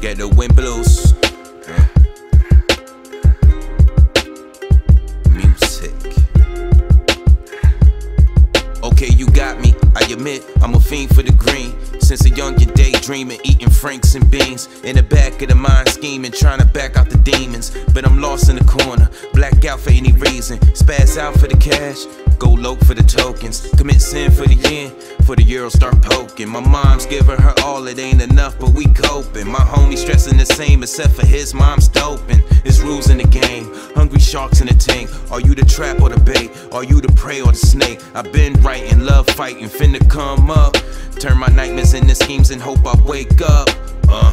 Get the wind blues. Music. Okay, you got me. I admit I'm a fiend for the green. Since a young and daydreaming, eating franks and beans. In the back of the mind scheming, trying to back out the demons. But I'm lost in the corner, black out for any reason. Spaz out for the cash, go low for the tokens. Commit sin for the yen, for the euro start poking. My mom's giving her all, it ain't enough, but we coping. My homie stressing the same, except for his mom's doping. It's rules in the game, hungry sharks in the tank. Are you the trap or the bait? Are you the prey or the snake? I've been writing, love fighting, finna come up. Turn my nightmares into schemes and hope I wake up. Uh.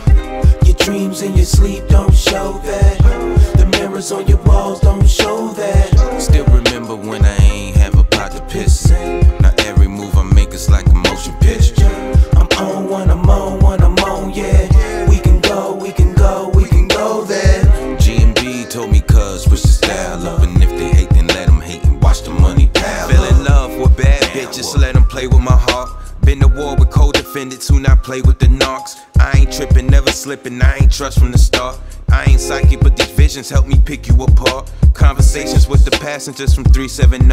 Your dreams in your sleep don't show that. The mirrors on your walls don't show that. Not play with the knocks. I ain't tripping, never slipping, I ain't trust from the start. I ain't psychic, but these visions help me pick you apart. Conversations with the passengers from 370.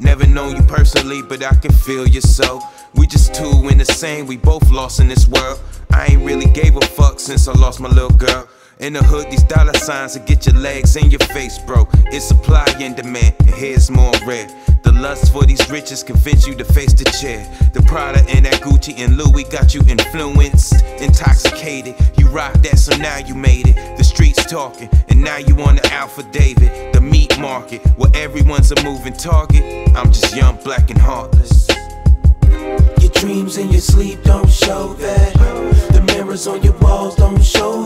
Never known you personally, but I can feel your soul. We just two in the same, we both lost in this world. I ain't really gave a fuck since I lost my little girl. In the hood, these dollar signs will get your legs in your face, bro. It's supply and demand, and here's more red. The lust for these riches convince you to face the chair. The Prada and that Gucci and Louis got you influenced, intoxicated. You rocked that, so now you made it. The streets talking, and now you on the affidavit, the meat market, where everyone's a moving target. I'm just young, black, and heartless. Your dreams in your sleep don't show that. The mirrors on your walls don't show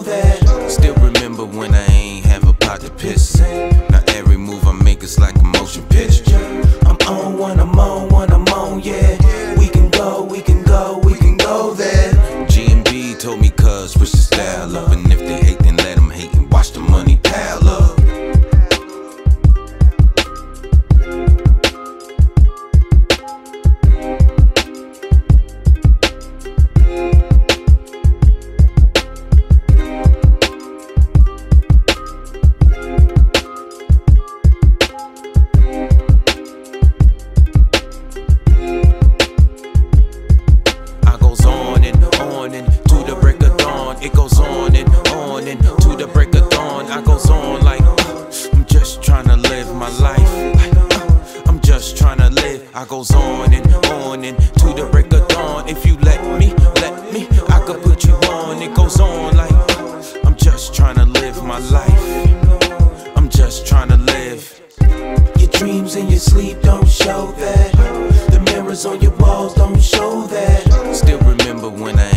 I goes on and on and to the break of dawn. If you let me, let me, I could put you on. It goes on like I'm just trying to live my life. I'm just trying to live. Your dreams in your sleep don't show that. The mirrors on your walls don't show that. Still remember when I